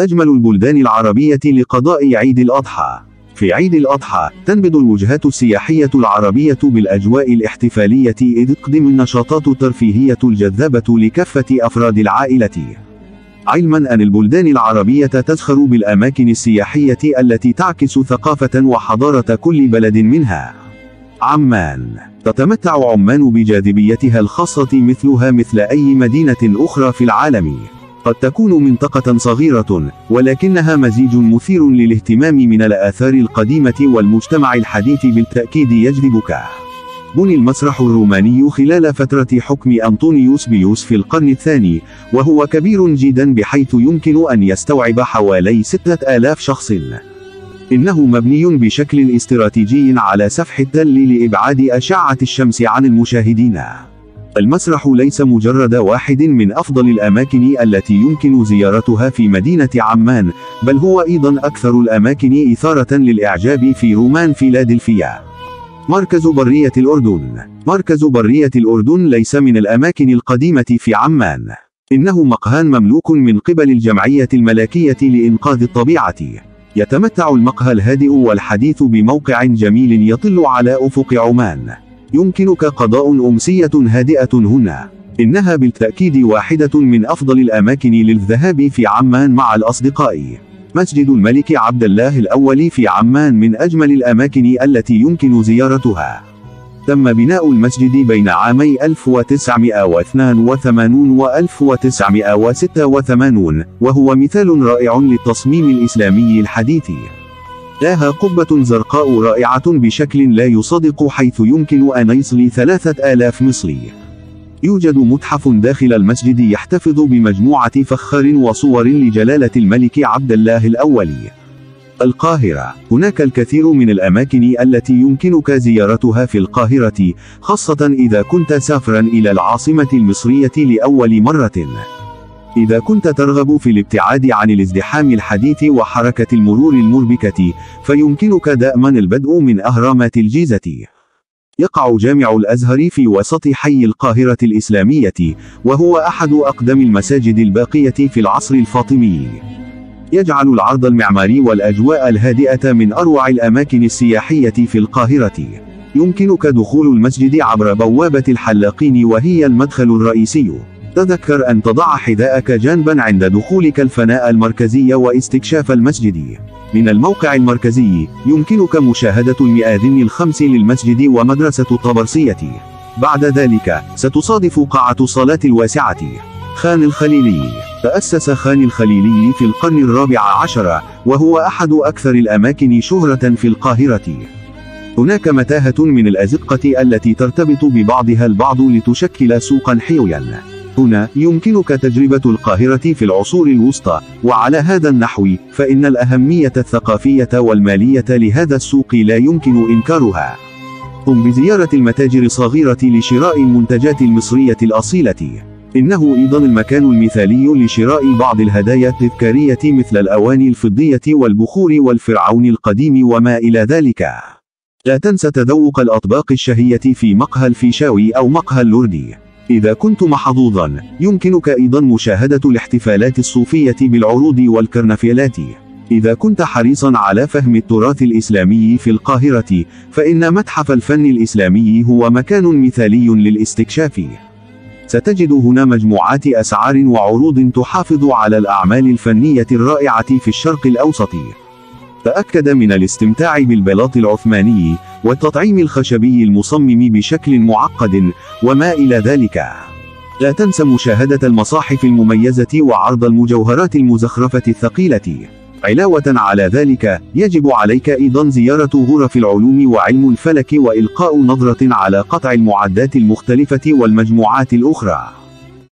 أجمل البلدان العربية لقضاء عيد الأضحى. في عيد الأضحى تنبض الوجهات السياحية العربية بالأجواء الاحتفالية إذ تقدم النشاطات الترفيهية الجذابة لكافة أفراد العائلة. علما أن البلدان العربية تزخر بالأماكن السياحية التي تعكس ثقافة وحضارة كل بلد منها. عمان. تتمتع عمان بجاذبيتها الخاصة مثلها مثل أي مدينة أخرى في العالم. قد تكون منطقة صغيرة ولكنها مزيج مثير للاهتمام من الآثار القديمة والمجتمع الحديث بالتأكيد يجذبك. بني المسرح الروماني خلال فترة حكم أنطونيوس بيوس في القرن الثاني وهو كبير جدا بحيث يمكن أن يستوعب حوالي ستة آلاف شخص. إنه مبني بشكل استراتيجي على سفح التل لإبعاد أشعة الشمس عن المشاهدين. المسرح ليس مجرد واحد من أفضل الأماكن التي يمكن زيارتها في مدينة عمان، بل هو أيضا أكثر الأماكن إثارة للإعجاب في رومان فيلادلفيا. مركز برية الأردن مركز برية الأردن ليس من الأماكن القديمة في عمان. إنه مقهى مملوك من قبل الجمعية الملكية لإنقاذ الطبيعة. يتمتع المقهى الهادئ والحديث بموقع جميل يطل على أفق عمان. يمكنك قضاء أمسية هادئة هنا. إنها بالتأكيد واحدة من أفضل الأماكن للذهاب في عمان مع الأصدقاء. مسجد الملك عبد الله الأول في عمان من أجمل الأماكن التي يمكن زيارتها. تم بناء المسجد بين عامي 1982 و 1986 وهو مثال رائع للتصميم الإسلامي الحديث. لها قبة زرقاء رائعة بشكل لا يصدق حيث يمكن أن يصل ثلاثة آلاف مصري. يوجد متحف داخل المسجد يحتفظ بمجموعة فخار وصور لجلالة الملك عبد الله الأول. القاهرة هناك الكثير من الأماكن التي يمكنك زيارتها في القاهرة خاصة إذا كنت سافرا إلى العاصمة المصرية لأول مرة إذا كنت ترغب في الابتعاد عن الازدحام الحديث وحركة المرور المربكة فيمكنك دائما البدء من أهرامات الجيزة. يقع جامع الأزهر في وسط حي القاهرة الإسلامية وهو أحد أقدم المساجد الباقية في العصر الفاطمي. يجعل العرض المعماري والأجواء الهادئة من أروع الأماكن السياحية في القاهرة. يمكنك دخول المسجد عبر بوابة الحلاقين وهي المدخل الرئيسي. تذكر أن تضع حذاءك جانبا عند دخولك الفناء المركزي واستكشاف المسجد. من الموقع المركزي، يمكنك مشاهدة المئاذن الخمس للمسجد ومدرسة الطبرسية. بعد ذلك، ستصادف قاعة صلاة الواسعة. خان الخليلي تأسس خان الخليلي في القرن الرابع عشر، وهو أحد أكثر الأماكن شهرة في القاهرة. هناك متاهة من الأزقة التي ترتبط ببعضها البعض لتشكل سوقا حيويا. هنا يمكنك تجربة القاهرة في العصور الوسطى، وعلى هذا النحو، فإن الأهمية الثقافية والمالية لهذا السوق لا يمكن إنكارها. قم بزيارة المتاجر الصغيرة لشراء المنتجات المصرية الأصيلة. إنه أيضا المكان المثالي لشراء بعض الهدايا التذكارية مثل الأواني الفضية والبخور والفرعون القديم وما إلى ذلك. لا تنسى تذوق الأطباق الشهية في مقهى الفيشاوي أو مقهى اللوردي. إذا كنت محظوظا، يمكنك أيضا مشاهدة الاحتفالات الصوفية بالعروض والكرنفيلات. إذا كنت حريصا على فهم التراث الإسلامي في القاهرة، فإن متحف الفن الإسلامي هو مكان مثالي للاستكشاف. ستجد هنا مجموعات أسعار وعروض تحافظ على الأعمال الفنية الرائعة في الشرق الأوسط. تأكد من الاستمتاع بالبلاط العثماني، والتطعيم الخشبي المصمم بشكل معقد، وما إلى ذلك. لا تنس مشاهدة المصاحف المميزة وعرض المجوهرات المزخرفة الثقيلة. علاوة على ذلك، يجب عليك أيضا زيارة غرف العلوم وعلم الفلك وإلقاء نظرة على قطع المعدات المختلفة والمجموعات الأخرى.